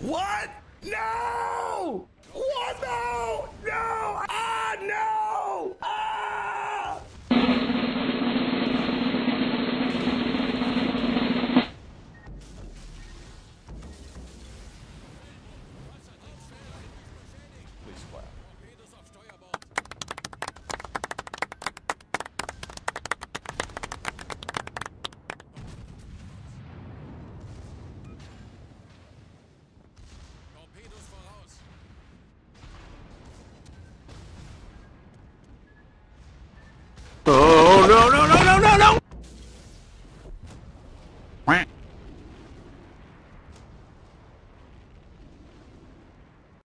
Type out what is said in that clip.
What? No! no, no, no, no!